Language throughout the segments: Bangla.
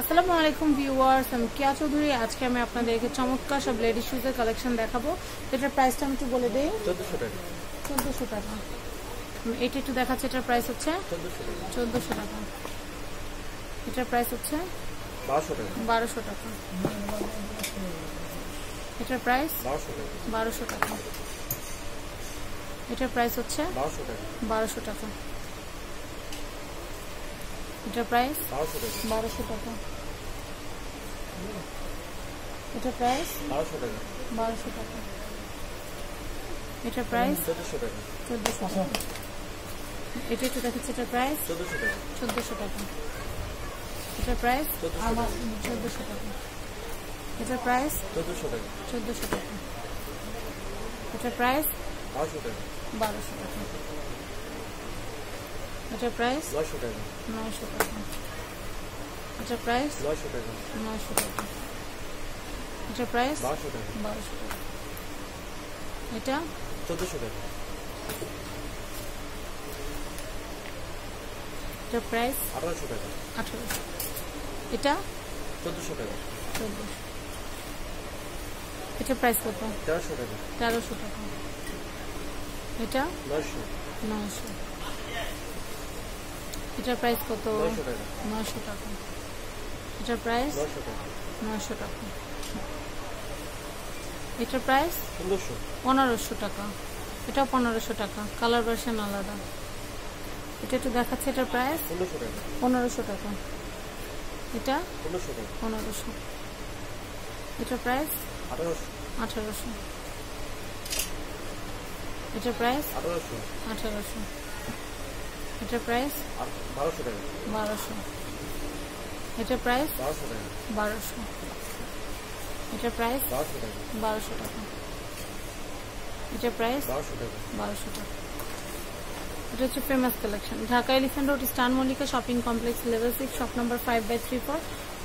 আসসালামু আলাইকুম ভিউয়ার্স আমি কিয়া চৌধুরী। আজকে আমি আপনাদেরকে চমৎকার সব লেডিস শুজের কালেকশন দেখাবো। এটার প্রাইসটা আমি একটু বলে দিই। চোদ্দশো টাকা। চোদ্দোশো টাকা। এটা একটু দেখাচ্ছে এটার প্রাইস হচ্ছে চোদ্দশো টাকা। এটার প্রাইস হচ্ছে বারোশো টাকা। এটার প্রাইস বারোশো টাকা। এটার প্রাইস হচ্ছে বারোশো টাকা। এটার প্রাইস বারোশো টাকা। এটার প্রাইস বারোশো টাকা। বারোশো টাকা। এটার প্রাইস চোদ্দশো টাকা। চোদ্দোশো টাকা। এটা একটু দেখাচ্ছে এটার প্রাইস চোদ্দশো টাকা। চোদ্দোশো টাকা। এটার প্রাইস 1400 আমার চোদ্দোশো টাকা। এটার প্রাইস চোদ্দশো টাকা। চোদ্দোশো টাকা। এটার প্রাইস বারোশো টাকা। বারোশো টাকা। এটার প্রাইস নয়শো টাকা। নয়শো টাকা। এটার প্রাইস নয়শো টাকা। নয়শো টাকা। এটার প্রাইস বারোশো টাকা। বারোশো টাকা। এটা? চোদ্দশো টাকা। এটার প্রাইস আঠারোশো টাকা। আঠারোশো। এটা? চোদ্দশো টাকা। চোদ্দোশো। এটার প্রাইস কত? তেরোশো টাকা। তেরোশো টাকা। এটা? নয়শো। নয়শো। এটার প্রাইস কত? নয়শো টাকা। এটার প্রাইস নয়শো টাকা। এটার প্রাইস পনেরোশো। টাকা। এটাও পনেরোশো টাকা। কালার ভার্সন আলাদা। এটা একটু দেখাচ্ছে এটার প্রাইস পনেরোশো টাকা। এটা? পনেরোশো এটার প্রাইস আঠারোশো। এটার প্রাইস আঠারোশো। এটার প্রাইস? বারোশো টাকা। বারোশো। এটার প্রাইস? বারোশো টাকা। বারোশো। এটার প্রাইস? বারোশো টাকা। বারোশো টাকা। এটার প্রাইস? বারোশো টাকা। বারোশো টাকা। এটা হচ্ছে famous collection. Dhaka elephant road stun Mallika shopping complex level six shop number five by three four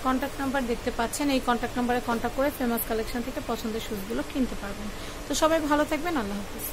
contact number দেখতে পাচ্ছেন। এই কন্ট্যাক্ট নাম্বারে কন্ট্যাক্ট করে ফেমাস কালেকশন থেকে পছন্দের শুজগুলো কিনতে পারবেন। তো সবাই ভালো থাকবেন। আল্লাহ হাফিজ।